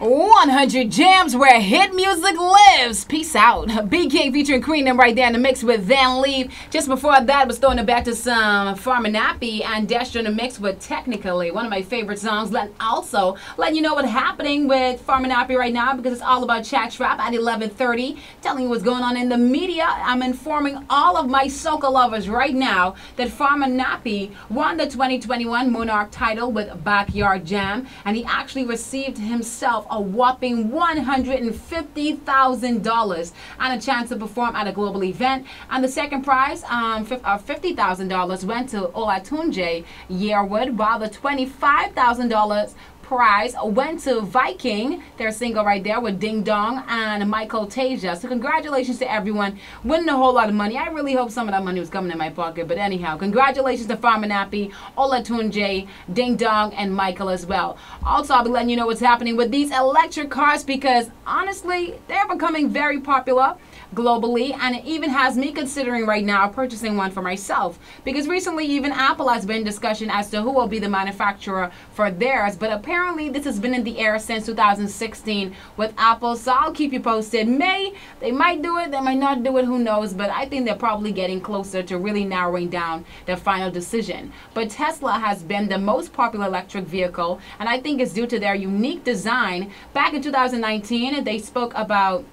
100 Jamz where hit music lives. Peace out. BK featuring Queen right there in the mix with Van Leave. Just before that was throwing it back to some Farmer Nappy and Destra in the mix with Technically, one of my favorite songs. Let also letting you know what's happening with Farmer Nappy right now because it's all about Chat Trap at 11:30, telling you what's going on in the media. I'm informing all of my soca lovers right now that Farmer Nappy won the 2021 Monarch title with Backyard Jam, and he actually received himself a whopping $150,000 and a chance to perform at a global event. And the second prize, um, $50,000, went to Olatunji Yearwood, while the $25,000 prize went to Viking, their single right there with Ding Dong and Michael Tasia. So congratulations to everyone winning a whole lot of money. I really hope some of that money was coming in my pocket. But anyhow, congratulations to Farmer Nappy, Olatunji, Ding Dong, and Michael as well. Also, I'll be letting you know what's happening with these electric cars because honestly, they're becoming very popular globally and it even has me considering right now purchasing one for myself. Because recently even Apple has been in discussion as to who will be the manufacturer for theirs but apparently this has been in the air since 2016 with Apple. So I'll keep you posted. May they might do it they might not do it who knows but I think they're probably getting closer to really narrowing down their final decision. But Tesla has been the most popular electric vehicle and I think it's due to their unique design. Back in 2019 they spoke about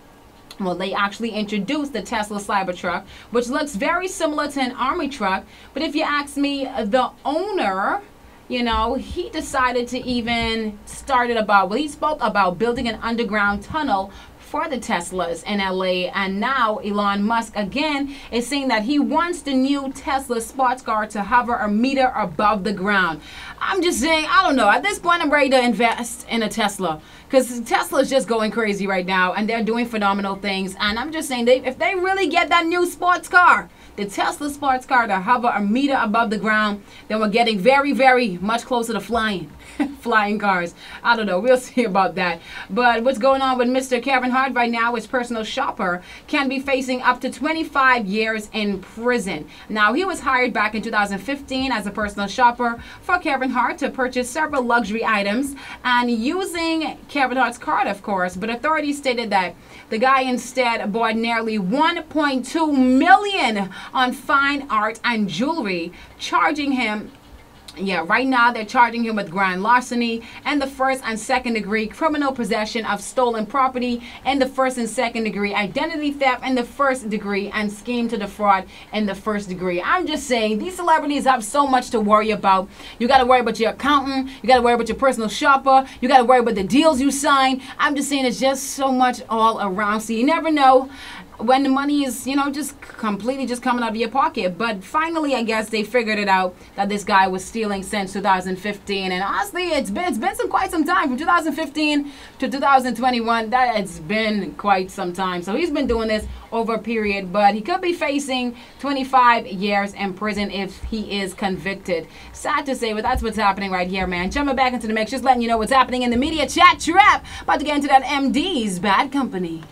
well, they actually introduced the Tesla Cybertruck, which looks very similar to an army truck. But if you ask me, the owner, you know, he decided to even start it about, well, he spoke about building an underground tunnel for the Teslas in LA. And now Elon Musk again is saying that he wants the new Tesla sports car to hover a meter above the ground. I'm just saying, I don't know. At this point, I'm ready to invest in a Tesla because Tesla's just going crazy right now and they're doing phenomenal things. And I'm just saying, they, if they really get that new sports car, the Tesla sports car to hover a meter above the ground, then we're getting very, very much closer to flying. flying cars. I don't know. We'll see about that. But what's going on with Mr. Kevin Hart right now is personal shopper can be facing up to 25 years in prison. Now, he was hired back in 2015 as a personal shopper for Kevin Hart to purchase several luxury items and using Kevin Hart's card, of course. But authorities stated that the guy instead bought nearly 1.2 million on fine art and jewelry, charging him yeah, right now they're charging him with grand larceny and the first and second degree criminal possession of stolen property and the first and second degree identity theft and the first degree and scheme to defraud in the first degree. I'm just saying these celebrities have so much to worry about. You got to worry about your accountant, you got to worry about your personal shopper, you got to worry about the deals you sign. I'm just saying it's just so much all around. So you never know when the money is, you know, just completely just coming out of your pocket. But finally, I guess they figured it out that this guy was stealing since 2015. And honestly, it's been it's been some quite some time from 2015 to 2021. That it's been quite some time. So he's been doing this over a period, but he could be facing 25 years in prison if he is convicted. Sad to say, but that's what's happening right here, man. Jumping back into the mix, just letting you know what's happening in the media chat trap. About to get into that MD's bad company.